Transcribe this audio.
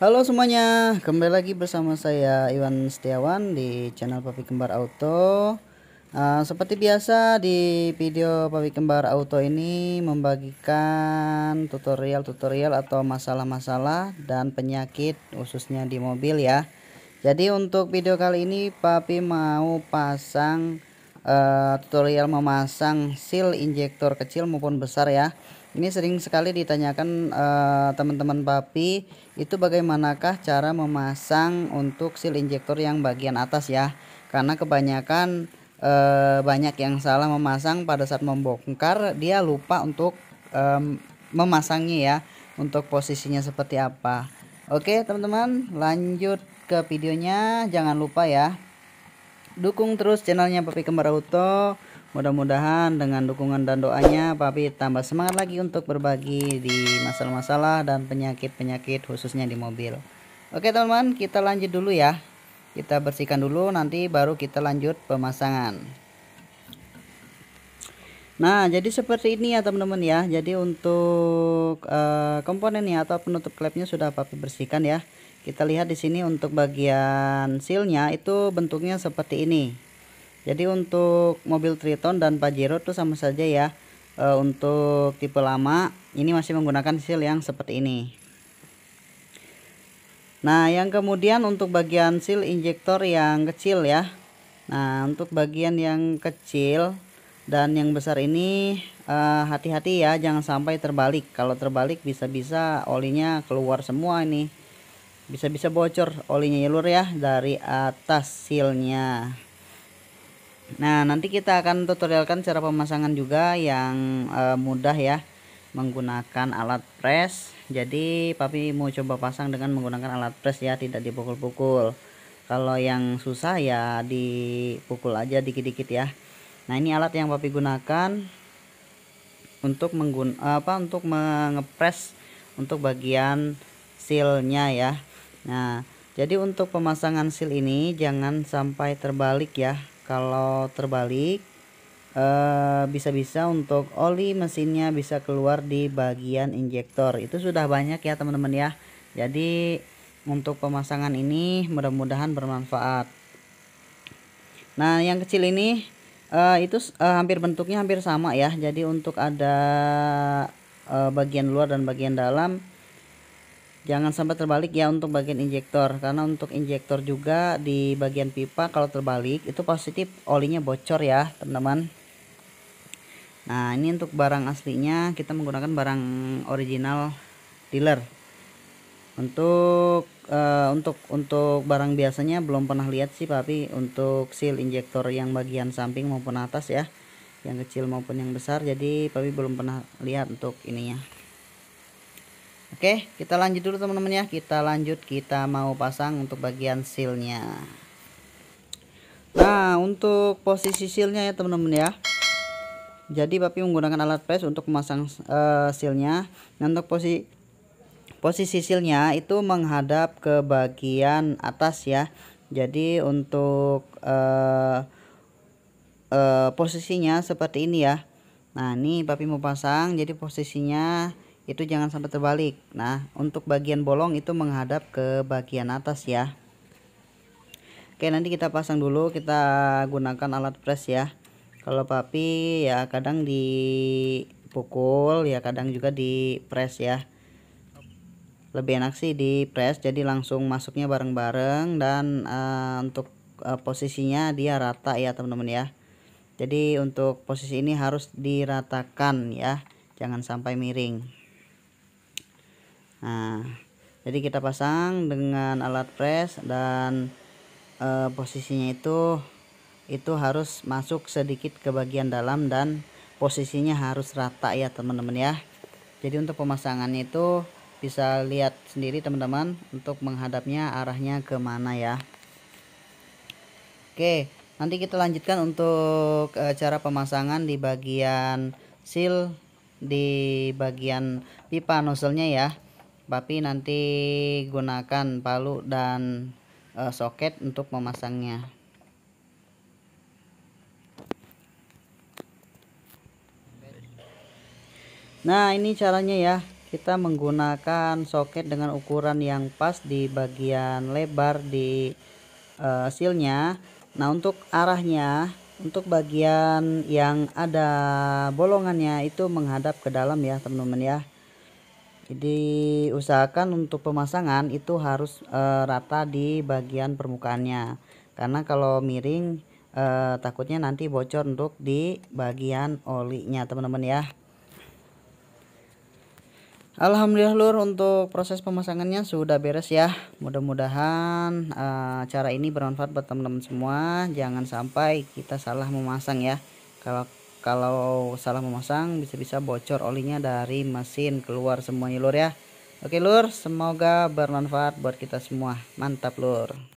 Halo semuanya, kembali lagi bersama saya Iwan Setiawan di channel Papi Kembar Auto. Uh, seperti biasa di video Papi Kembar Auto ini membagikan tutorial-tutorial atau masalah-masalah dan penyakit khususnya di mobil ya. Jadi untuk video kali ini Papi mau pasang uh, tutorial memasang seal injektor kecil maupun besar ya ini sering sekali ditanyakan eh, teman-teman uh, papi itu bagaimanakah cara memasang untuk seal injektor yang bagian atas ya? Karena kebanyakan uh, banyak yang salah memasang pada saat membongkar dia lupa untuk um, memasangnya ya untuk posisinya seperti apa. Oke teman-teman lanjut ke videonya. Jangan lupa ya dukung terus channelnya Papi Kembar Auto Mudah-mudahan dengan dukungan dan doanya Papi tambah semangat lagi untuk berbagi di masalah-masalah dan penyakit-penyakit khususnya di mobil. Oke teman-teman kita lanjut dulu ya. Kita bersihkan dulu nanti baru kita lanjut pemasangan. Nah jadi seperti ini ya teman-teman ya. Jadi untuk uh, komponennya atau penutup klepnya sudah Papi bersihkan ya. Kita lihat di sini untuk bagian sealnya itu bentuknya seperti ini jadi untuk mobil Triton dan Pajero tuh sama saja ya. E, untuk tipe lama ini masih menggunakan seal yang seperti ini. Nah yang kemudian untuk bagian seal injektor yang kecil ya. Nah untuk bagian yang kecil dan yang besar ini eh, hati-hati uh, ya jangan sampai terbalik. Kalau terbalik bisa-bisa olinya keluar semua ini. Bisa-bisa bocor olinya ya lur ya dari atas sealnya Nah, nanti kita akan tutorialkan cara pemasangan juga yang uh, mudah ya menggunakan alat press. Jadi, Papi mau coba pasang dengan menggunakan alat press ya, tidak dipukul-pukul. Kalau yang susah ya dipukul aja dikit-dikit ya. Nah, ini alat yang Papi gunakan untuk menggun apa untuk mengepres untuk bagian sealnya ya. Nah, jadi untuk pemasangan seal ini jangan sampai terbalik ya kalau terbalik eh, bisa-bisa uh, untuk oli mesinnya bisa keluar di bagian injektor. Itu sudah banyak ya teman-teman ya. Jadi untuk pemasangan ini mudah-mudahan bermanfaat. Nah yang kecil ini uh, itu uh, hampir bentuknya hampir sama ya. Jadi untuk ada bagian luar dan bagian dalam jangan sampai terbalik ya untuk bagian injektor. Karena untuk injektor juga di bagian pipa kalau terbalik itu positif olinya bocor ya teman-teman. Nah ini untuk barang aslinya kita menggunakan barang original dealer. Untuk uh, untuk untuk barang biasanya belum pernah lihat sih tapi untuk seal injektor yang bagian samping maupun atas ya yang kecil maupun yang besar. Jadi papi belum pernah lihat untuk ininya Oke, kita lanjut dulu teman-teman ya. Kita lanjut, kita mau pasang untuk bagian sealnya. Nah, untuk posisi sealnya ya teman-teman ya. Jadi papi menggunakan alat press untuk memasang uh, sealnya. Nah, untuk posisi posisi sealnya itu menghadap ke bagian atas ya. Jadi untuk uh, uh, posisinya seperti ini ya. Nah, ini papi mau pasang. Jadi posisinya itu jangan sampai terbalik. Nah untuk bagian bolong itu menghadap ke bagian atas ya. Oke nanti kita pasang dulu kita gunakan alat press ya. Kalau papi ya kadang dipukul ya kadang juga di press ya. Lebih enak sih di press jadi langsung masuknya bareng-bareng dan uh, untuk uh, posisinya dia rata ya teman-teman ya. Jadi untuk posisi ini harus diratakan ya jangan sampai miring nah jadi kita pasang dengan alat press dan e, posisinya itu itu harus masuk sedikit ke bagian dalam dan posisinya harus rata ya teman-teman ya. Jadi untuk pemasangannya itu bisa lihat sendiri teman-teman untuk menghadapnya arahnya ke mana ya. Oke nanti kita lanjutkan untuk e, cara pemasangan di bagian seal di bagian pipa nozzle-nya ya Papi nanti gunakan palu dan uh, soket untuk memasangnya. Nah, ini caranya ya. kita menggunakan soket dengan ukuran yang pas di bagian lebar di uh, sealnya nah untuk arahnya untuk bagian yang ada bolongannya itu menghadap ke dalam ya teman-teman ya jadi usahakan untuk pemasangan itu harus e, rata di bagian permukaannya. Karena kalau miring e, takutnya nanti bocor untuk di bagian olinya teman-teman ya. Alhamdulillah lur untuk proses pemasangannya sudah beres ya. Mudah-mudahan uh, cara ini bermanfaat buat teman-teman semua. Jangan sampai kita salah memasang ya. Kalau kalau salah memasang bisa-bisa bocor olinya dari mesin keluar semuanya lur ya. Oke lur semoga bermanfaat buat kita semua. Mantap lur